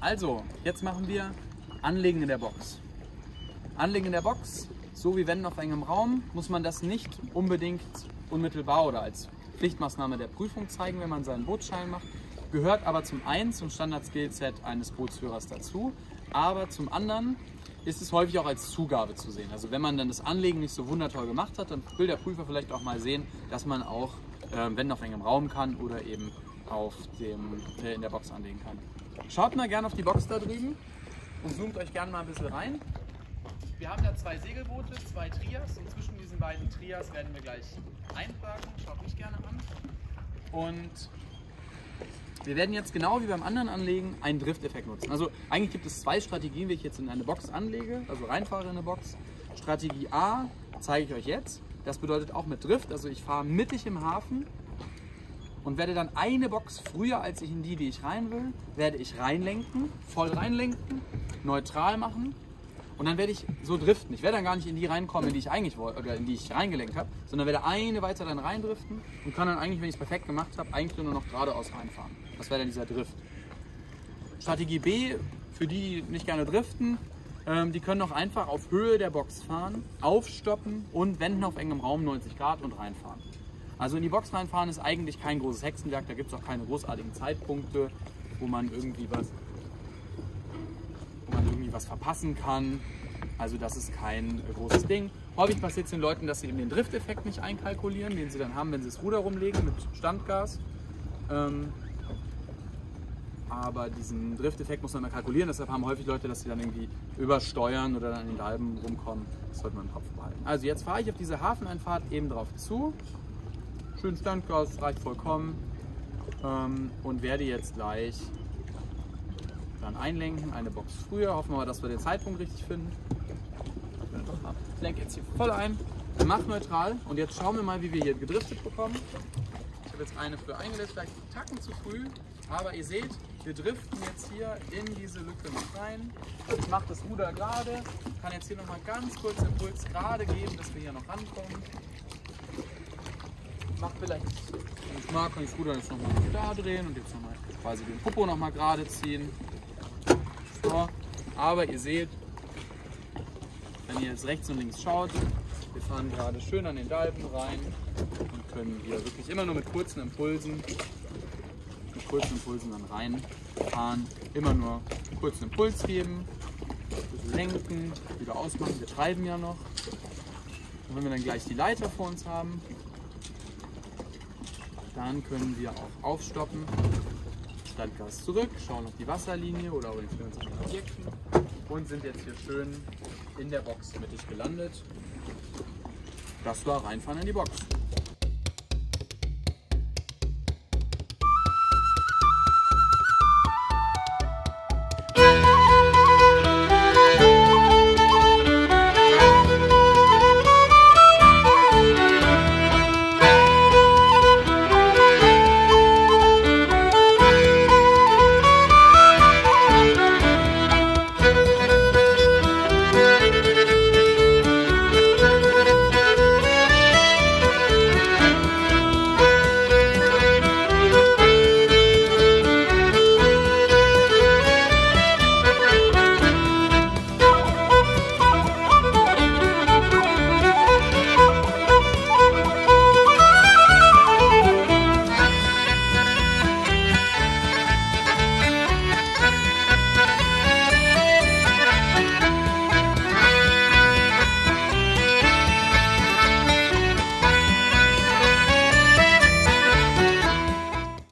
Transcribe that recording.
Also, jetzt machen wir Anlegen in der Box. Anlegen in der Box, so wie wenn auf engem Raum, muss man das nicht unbedingt unmittelbar oder als Pflichtmaßnahme der Prüfung zeigen, wenn man seinen Bootsschein macht. Gehört aber zum einen zum Standard-Skillset eines Bootsführers dazu, aber zum anderen ist es häufig auch als Zugabe zu sehen. Also wenn man dann das Anlegen nicht so wundertoll gemacht hat, dann will der Prüfer vielleicht auch mal sehen, dass man auch, äh, wenn auf engem Raum kann oder eben auf dem, äh, in der Box anlegen kann. Schaut mal gerne auf die Box da drüben und zoomt euch gerne mal ein bisschen rein. Wir haben da zwei Segelboote, zwei Trias und zwischen diesen beiden Trias werden wir gleich einparken. Schaut mich gerne an. Und wir werden jetzt genau wie beim anderen Anlegen einen Drifteffekt nutzen. Also eigentlich gibt es zwei Strategien, wie ich jetzt in eine Box anlege, also reinfahre in eine Box. Strategie A zeige ich euch jetzt. Das bedeutet auch mit Drift, also ich fahre mittig im Hafen und werde dann eine Box früher als ich in die, die ich rein will, werde ich reinlenken, voll reinlenken, neutral machen und dann werde ich so driften. Ich werde dann gar nicht in die reinkommen, in die ich eigentlich wollte oder in die ich reingelenkt habe, sondern werde eine weiter dann reindriften und kann dann eigentlich, wenn ich es perfekt gemacht habe, eigentlich nur noch geradeaus reinfahren. Das wäre dann dieser Drift. Strategie B, für die, die nicht gerne driften, ähm, die können auch einfach auf Höhe der Box fahren, aufstoppen und wenden auf engem Raum 90 Grad und reinfahren. Also in die Box reinfahren ist eigentlich kein großes Hexenwerk, da gibt es auch keine großartigen Zeitpunkte, wo man irgendwie was wo man irgendwie was verpassen kann. Also das ist kein großes Ding. Häufig passiert es den Leuten, dass sie eben den Drifteffekt nicht einkalkulieren, den sie dann haben, wenn sie das Ruder rumlegen mit Standgas. Ähm, aber diesen Drifteffekt muss man mal kalkulieren, deshalb haben häufig Leute, dass sie dann irgendwie übersteuern oder dann in den Alben rumkommen. Das sollte man im Kopf behalten. Also jetzt fahre ich auf diese Hafeneinfahrt eben drauf zu. Schön Standgas, reicht vollkommen. Ähm, und werde jetzt gleich dann einlenken, eine Box früher. Hoffen wir mal, dass wir den Zeitpunkt richtig finden. Ich lenke jetzt hier voll ein, mach neutral und jetzt schauen wir mal, wie wir hier gedriftet bekommen. Ich habe jetzt eine früher eingelässt, vielleicht einen Tacken zu früh, aber ihr seht, wir driften jetzt hier in diese Lücke mit rein. Ich mache das Ruder gerade, kann jetzt hier nochmal ganz kurz Impuls gerade geben, dass wir hier noch rankommen. Macht vielleicht, wenn ich mag, kann ich das Ruder jetzt nochmal da drehen und jetzt nochmal quasi den Popo nochmal gerade ziehen. So, aber ihr seht, wenn ihr jetzt rechts und links schaut, wir fahren gerade schön an den Dalben rein und können hier wirklich immer nur mit kurzen Impulsen, mit kurzen Impulsen dann reinfahren. Immer nur einen kurzen Impuls geben, lenken, wieder ausmachen. Wir treiben ja noch. Und wenn wir dann gleich die Leiter vor uns haben, dann können wir auch aufstoppen. Standgas zurück, schauen auf die Wasserlinie oder orientieren uns an den Objekten und sind jetzt hier schön in der Box mittig gelandet. Das war reinfahren in die Box.